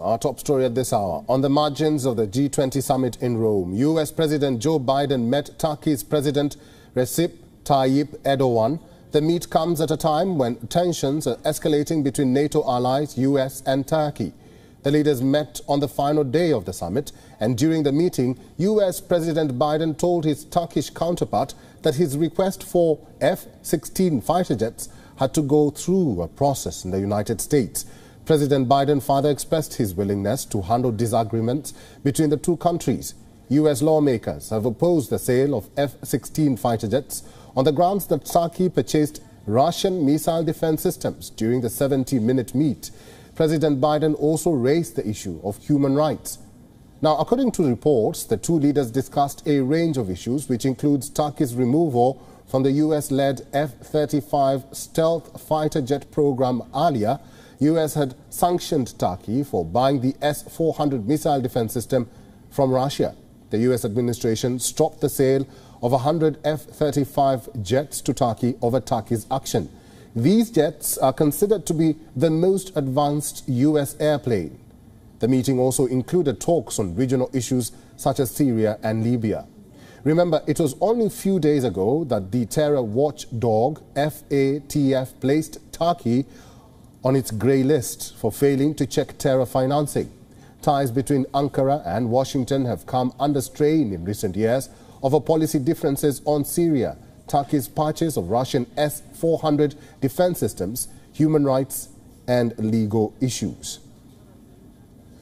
Our top story at this hour. On the margins of the G20 summit in Rome, U.S. President Joe Biden met Turkey's President Recep Tayyip Erdogan. The meet comes at a time when tensions are escalating between NATO allies, U.S. and Turkey. The leaders met on the final day of the summit, and during the meeting, U.S. President Biden told his Turkish counterpart that his request for F-16 fighter jets had to go through a process in the United States. President Biden further expressed his willingness to handle disagreements between the two countries. U.S. lawmakers have opposed the sale of F-16 fighter jets on the grounds that Turkey purchased Russian missile defense systems during the 70-minute meet. President Biden also raised the issue of human rights. Now, according to reports, the two leaders discussed a range of issues, which includes Turkey's removal from the U.S.-led F-35 stealth fighter jet program earlier, U.S. had sanctioned Turkey for buying the S-400 missile defense system from Russia. The U.S. administration stopped the sale of 100 F-35 jets to Turkey over Turkey's action. These jets are considered to be the most advanced U.S. airplane. The meeting also included talks on regional issues such as Syria and Libya. Remember, it was only a few days ago that the terror watchdog FATF placed Turkey on its grey list for failing to check terror financing. Ties between Ankara and Washington have come under strain in recent years over policy differences on Syria, Turkey's purchase of Russian S-400 defense systems, human rights and legal issues.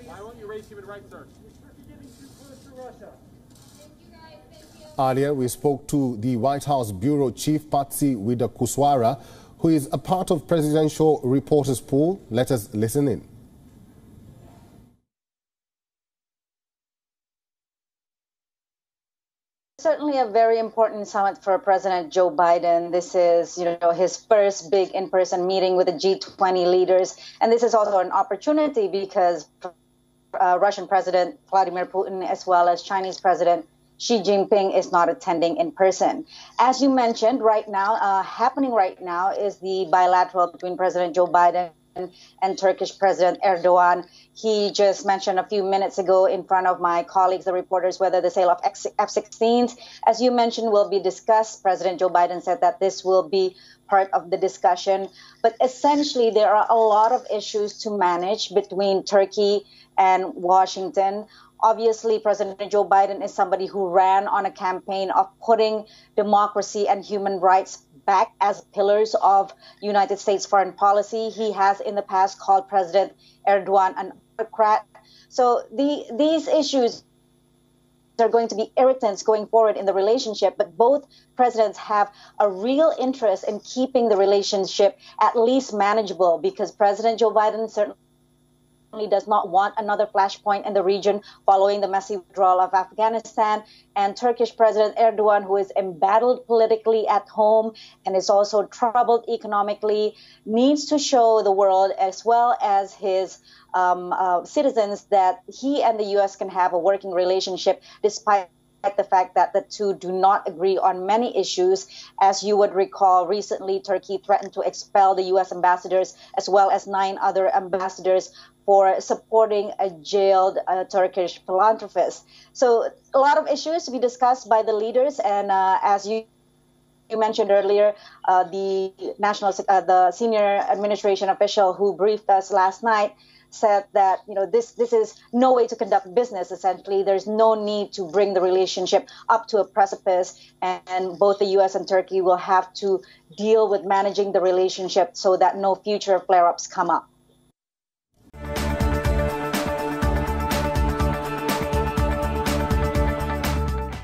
Why won't you raise human rights, sir? Earlier, we spoke to the White House Bureau Chief Patsy Widakuswara, who is a part of Presidential Reporters Pool. Let us listen in. certainly a very important summit for President Joe Biden. This is, you know, his first big in-person meeting with the G20 leaders, and this is also an opportunity because uh, Russian President Vladimir Putin, as well as Chinese President Xi Jinping is not attending in person. As you mentioned, right now, uh, happening right now is the bilateral between President Joe Biden and Turkish President Erdogan. He just mentioned a few minutes ago in front of my colleagues, the reporters, whether the sale of F 16s, as you mentioned, will be discussed. President Joe Biden said that this will be part of the discussion. But essentially, there are a lot of issues to manage between Turkey and Washington obviously president joe biden is somebody who ran on a campaign of putting democracy and human rights back as pillars of united states foreign policy. He has in the past called president erdogan an autocrat. So the, these issues are going to be irritants going forward in the relationship, but both presidents have a real interest in keeping the relationship at least manageable because President Joe Biden certainly does not want another flashpoint in the region following the messy withdrawal of Afghanistan. And Turkish President Erdogan, who is embattled politically at home and is also troubled economically, needs to show the world as well as his um, uh, citizens that he and the U.S. can have a working relationship despite the fact that the two do not agree on many issues. As you would recall, recently Turkey threatened to expel the U.S. ambassadors as well as nine other ambassadors for supporting a jailed uh, Turkish philanthropist. So a lot of issues to be discussed by the leaders, and uh, as you you mentioned earlier, uh, the national, uh, the senior administration official who briefed us last night said that you know this this is no way to conduct business. Essentially, there's no need to bring the relationship up to a precipice, and, and both the U.S. and Turkey will have to deal with managing the relationship so that no future flare-ups come up.